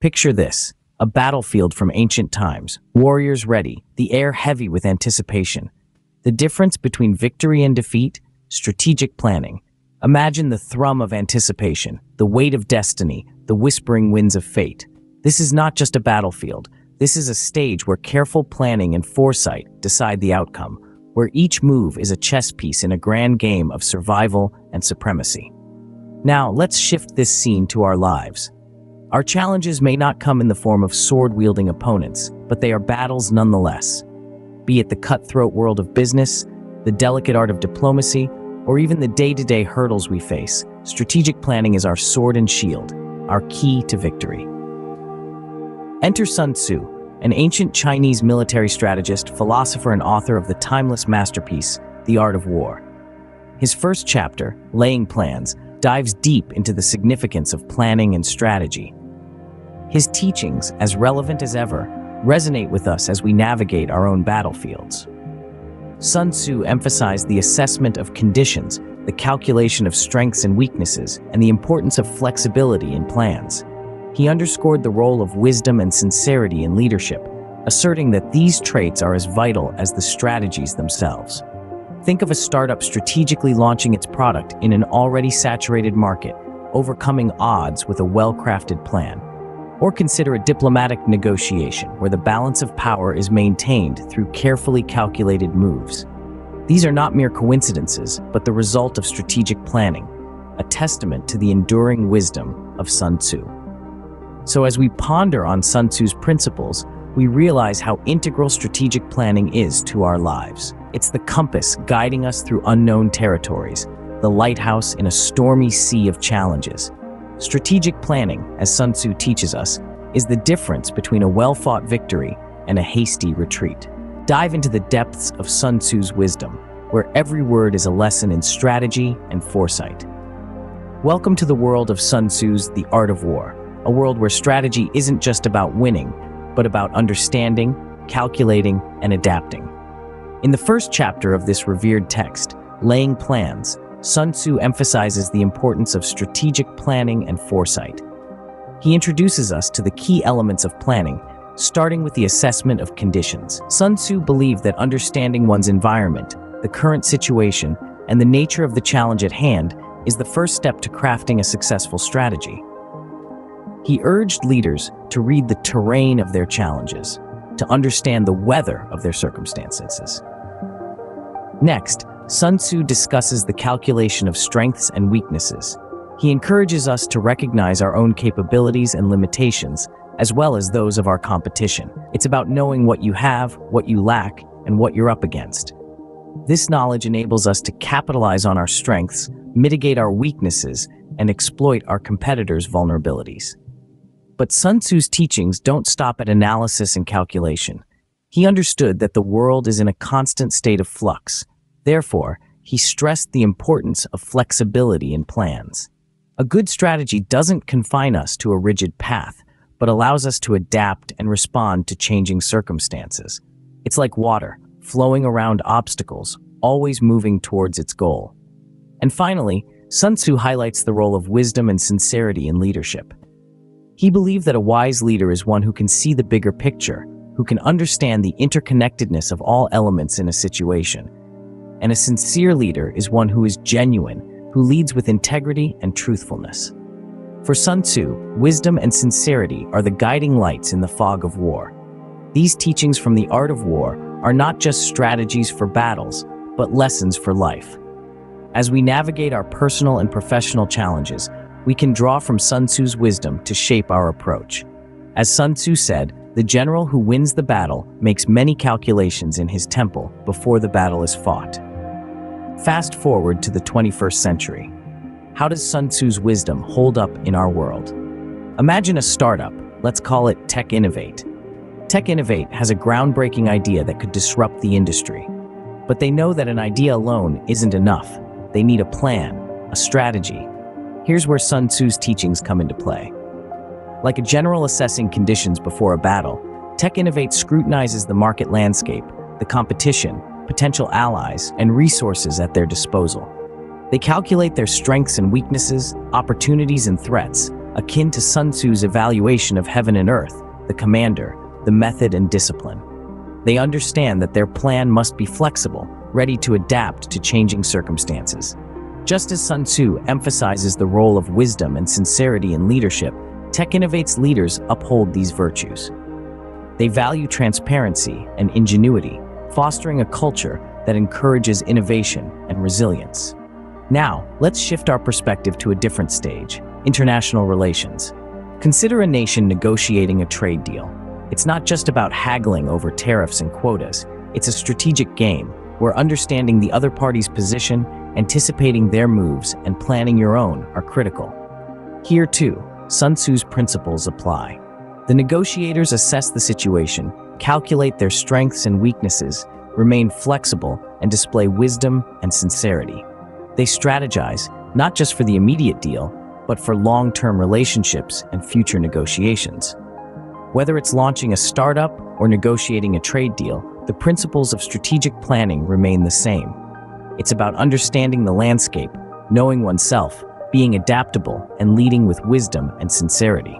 Picture this, a battlefield from ancient times, warriors ready, the air heavy with anticipation. The difference between victory and defeat? Strategic planning. Imagine the thrum of anticipation, the weight of destiny, the whispering winds of fate. This is not just a battlefield. This is a stage where careful planning and foresight decide the outcome, where each move is a chess piece in a grand game of survival and supremacy. Now, let's shift this scene to our lives. Our challenges may not come in the form of sword-wielding opponents, but they are battles nonetheless. Be it the cutthroat world of business, the delicate art of diplomacy, or even the day-to-day hurdles we face, strategic planning is our sword and shield, our key to victory. Enter Sun Tzu, an ancient Chinese military strategist, philosopher, and author of the timeless masterpiece, The Art of War. His first chapter, Laying Plans, dives deep into the significance of planning and strategy. His teachings, as relevant as ever, resonate with us as we navigate our own battlefields. Sun Tzu emphasized the assessment of conditions, the calculation of strengths and weaknesses, and the importance of flexibility in plans. He underscored the role of wisdom and sincerity in leadership, asserting that these traits are as vital as the strategies themselves. Think of a startup strategically launching its product in an already saturated market, overcoming odds with a well-crafted plan. Or consider a diplomatic negotiation where the balance of power is maintained through carefully calculated moves. These are not mere coincidences, but the result of strategic planning, a testament to the enduring wisdom of Sun Tzu. So as we ponder on Sun Tzu's principles, we realize how integral strategic planning is to our lives. It's the compass guiding us through unknown territories, the lighthouse in a stormy sea of challenges, Strategic planning, as Sun Tzu teaches us, is the difference between a well-fought victory and a hasty retreat. Dive into the depths of Sun Tzu's wisdom, where every word is a lesson in strategy and foresight. Welcome to the world of Sun Tzu's The Art of War, a world where strategy isn't just about winning, but about understanding, calculating, and adapting. In the first chapter of this revered text, Laying Plans, Sun Tzu emphasizes the importance of strategic planning and foresight. He introduces us to the key elements of planning, starting with the assessment of conditions. Sun Tzu believed that understanding one's environment, the current situation, and the nature of the challenge at hand is the first step to crafting a successful strategy. He urged leaders to read the terrain of their challenges, to understand the weather of their circumstances. Next, Sun Tzu discusses the calculation of strengths and weaknesses. He encourages us to recognize our own capabilities and limitations, as well as those of our competition. It's about knowing what you have, what you lack, and what you're up against. This knowledge enables us to capitalize on our strengths, mitigate our weaknesses, and exploit our competitors' vulnerabilities. But Sun Tzu's teachings don't stop at analysis and calculation. He understood that the world is in a constant state of flux, Therefore, he stressed the importance of flexibility in plans. A good strategy doesn't confine us to a rigid path, but allows us to adapt and respond to changing circumstances. It's like water, flowing around obstacles, always moving towards its goal. And finally, Sun Tzu highlights the role of wisdom and sincerity in leadership. He believed that a wise leader is one who can see the bigger picture, who can understand the interconnectedness of all elements in a situation, and a sincere leader is one who is genuine, who leads with integrity and truthfulness. For Sun Tzu, wisdom and sincerity are the guiding lights in the fog of war. These teachings from the art of war are not just strategies for battles, but lessons for life. As we navigate our personal and professional challenges, we can draw from Sun Tzu's wisdom to shape our approach. As Sun Tzu said, the general who wins the battle makes many calculations in his temple before the battle is fought. Fast forward to the 21st century. How does Sun Tzu's wisdom hold up in our world? Imagine a startup, let's call it Tech Innovate. Tech Innovate has a groundbreaking idea that could disrupt the industry. But they know that an idea alone isn't enough. They need a plan, a strategy. Here's where Sun Tzu's teachings come into play. Like a general assessing conditions before a battle, Tech Innovate scrutinizes the market landscape, the competition, potential allies, and resources at their disposal. They calculate their strengths and weaknesses, opportunities and threats, akin to Sun Tzu's evaluation of heaven and earth, the commander, the method and discipline. They understand that their plan must be flexible, ready to adapt to changing circumstances. Just as Sun Tzu emphasizes the role of wisdom and sincerity in leadership, Tech Innovate's leaders uphold these virtues. They value transparency and ingenuity, fostering a culture that encourages innovation and resilience. Now, let's shift our perspective to a different stage, international relations. Consider a nation negotiating a trade deal. It's not just about haggling over tariffs and quotas. It's a strategic game where understanding the other party's position, anticipating their moves, and planning your own are critical. Here, too, Sun Tzu's principles apply. The negotiators assess the situation, calculate their strengths and weaknesses, remain flexible, and display wisdom and sincerity. They strategize, not just for the immediate deal, but for long-term relationships and future negotiations. Whether it's launching a startup or negotiating a trade deal, the principles of strategic planning remain the same. It's about understanding the landscape, knowing oneself, being adaptable, and leading with wisdom and sincerity.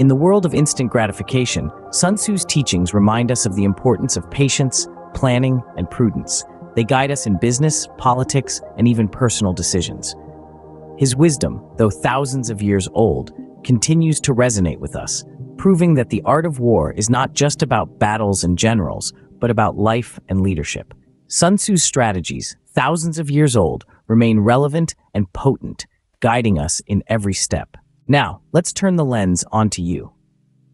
In the world of instant gratification, Sun Tzu's teachings remind us of the importance of patience, planning, and prudence. They guide us in business, politics, and even personal decisions. His wisdom, though thousands of years old, continues to resonate with us, proving that the art of war is not just about battles and generals, but about life and leadership. Sun Tzu's strategies, thousands of years old, remain relevant and potent, guiding us in every step. Now, let's turn the lens onto you.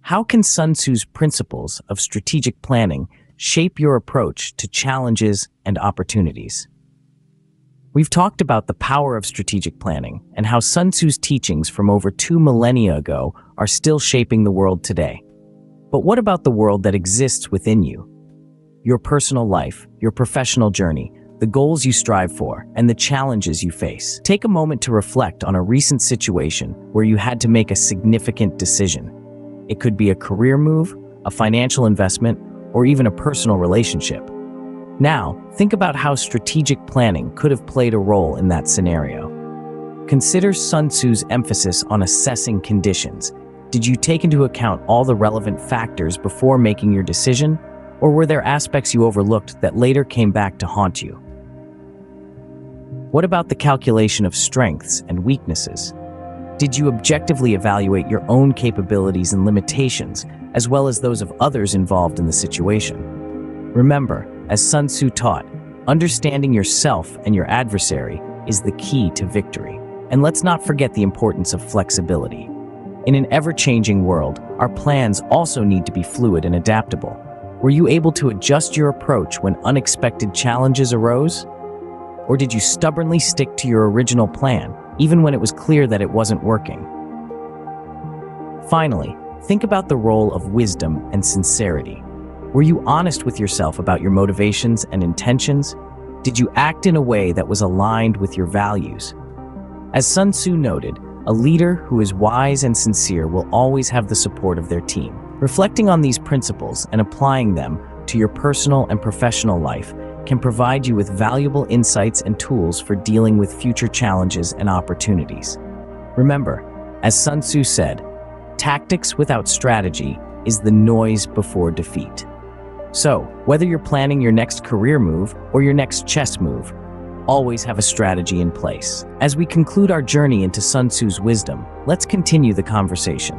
How can Sun Tzu's principles of strategic planning shape your approach to challenges and opportunities. We've talked about the power of strategic planning and how Sun Tzu's teachings from over two millennia ago are still shaping the world today. But what about the world that exists within you? Your personal life, your professional journey, the goals you strive for, and the challenges you face. Take a moment to reflect on a recent situation where you had to make a significant decision. It could be a career move, a financial investment, or even a personal relationship. Now, think about how strategic planning could have played a role in that scenario. Consider Sun Tzu's emphasis on assessing conditions. Did you take into account all the relevant factors before making your decision, or were there aspects you overlooked that later came back to haunt you? What about the calculation of strengths and weaknesses? Did you objectively evaluate your own capabilities and limitations as well as those of others involved in the situation. Remember, as Sun Tzu taught, understanding yourself and your adversary is the key to victory. And let's not forget the importance of flexibility. In an ever-changing world, our plans also need to be fluid and adaptable. Were you able to adjust your approach when unexpected challenges arose? Or did you stubbornly stick to your original plan, even when it was clear that it wasn't working? Finally, Think about the role of wisdom and sincerity. Were you honest with yourself about your motivations and intentions? Did you act in a way that was aligned with your values? As Sun Tzu noted, a leader who is wise and sincere will always have the support of their team. Reflecting on these principles and applying them to your personal and professional life can provide you with valuable insights and tools for dealing with future challenges and opportunities. Remember, as Sun Tzu said, Tactics without strategy is the noise before defeat. So, whether you're planning your next career move or your next chess move, always have a strategy in place. As we conclude our journey into Sun Tzu's wisdom, let's continue the conversation.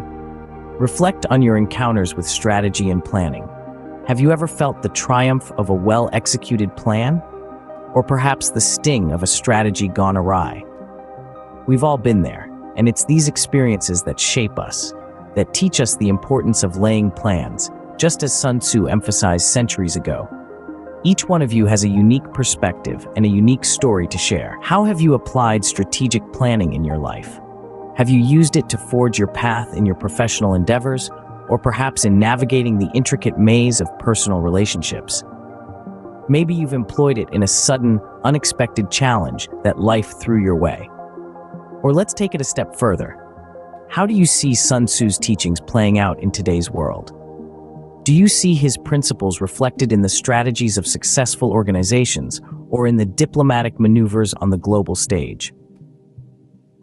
Reflect on your encounters with strategy and planning. Have you ever felt the triumph of a well-executed plan? Or perhaps the sting of a strategy gone awry? We've all been there, and it's these experiences that shape us, that teach us the importance of laying plans, just as Sun Tzu emphasized centuries ago. Each one of you has a unique perspective and a unique story to share. How have you applied strategic planning in your life? Have you used it to forge your path in your professional endeavors, or perhaps in navigating the intricate maze of personal relationships? Maybe you've employed it in a sudden, unexpected challenge that life threw your way. Or let's take it a step further. How do you see Sun Tzu's teachings playing out in today's world? Do you see his principles reflected in the strategies of successful organizations or in the diplomatic maneuvers on the global stage?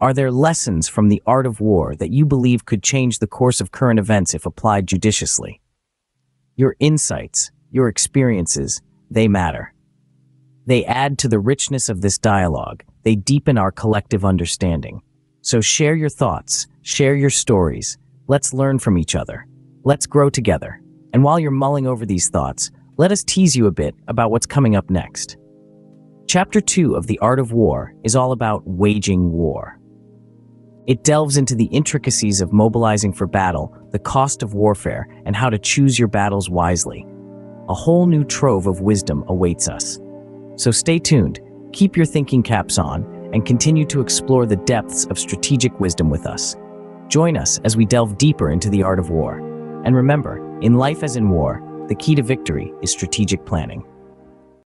Are there lessons from the art of war that you believe could change the course of current events if applied judiciously? Your insights, your experiences, they matter. They add to the richness of this dialogue. They deepen our collective understanding. So share your thoughts, share your stories. Let's learn from each other. Let's grow together. And while you're mulling over these thoughts, let us tease you a bit about what's coming up next. Chapter 2 of The Art of War is all about waging war. It delves into the intricacies of mobilizing for battle, the cost of warfare, and how to choose your battles wisely. A whole new trove of wisdom awaits us. So stay tuned, keep your thinking caps on, and continue to explore the depths of strategic wisdom with us. Join us as we delve deeper into the art of war. And remember, in life as in war, the key to victory is strategic planning.